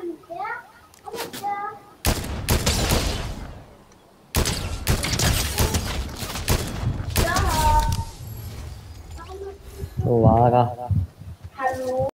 어, 또 와가.